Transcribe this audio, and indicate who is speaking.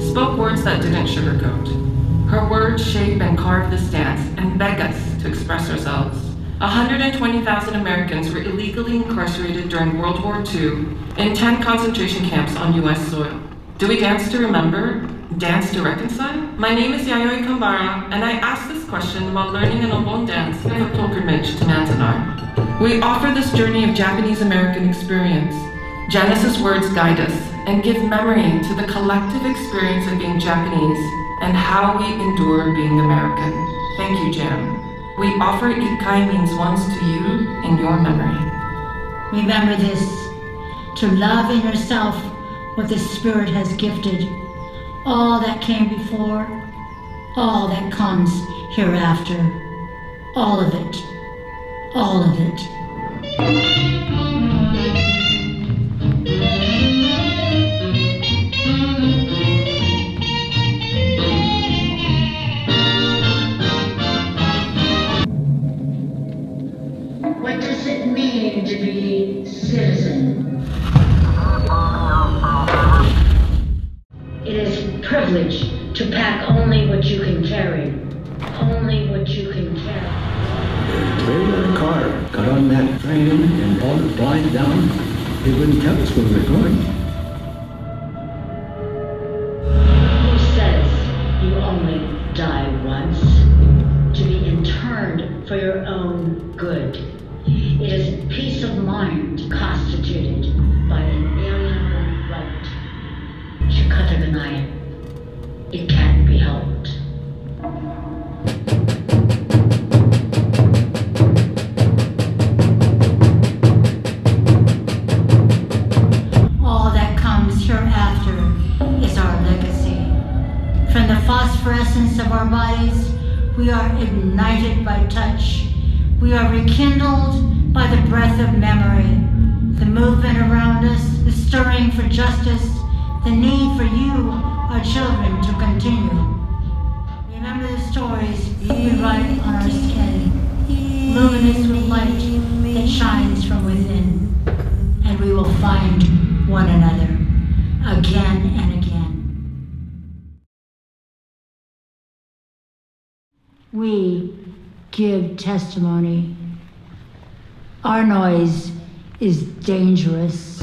Speaker 1: spoke words that didn't sugarcoat. Her words shape and carve this dance and beg us to express ourselves. 120,000 Americans were illegally incarcerated during World War II in 10 concentration camps on US soil. Do we dance to remember? Dance to reconcile? My name is Yayoi Kambara, and I ask this question while learning an Obon dance of a pilgrimage to Manzanar. We offer this journey of Japanese American experience. Janice's words guide us and give memory to the collective experience of being Japanese and how we endure being American. Thank you, Jan. We offer Ikkai means once to you in your memory.
Speaker 2: Remember this to love in yourself what the Spirit has gifted, all that came before, all that comes hereafter, all of it, all of it.
Speaker 3: Be citizen? It is privilege to pack only what you can carry. Only what you can carry.
Speaker 4: trailer car got on that train and all the blinds down. They wouldn't tell us where we were going.
Speaker 3: Who says you only die once? To be interned for your own good. It can't be helped.
Speaker 2: All that comes hereafter is our legacy. From the phosphorescence of our bodies, we are ignited by touch. We are rekindled by the breath of memory. The movement around us, the stirring for justice, children, to continue. Remember the stories we write on our skin, luminous with light that shines from within and we will find one another again and again. We give testimony. Our noise is dangerous.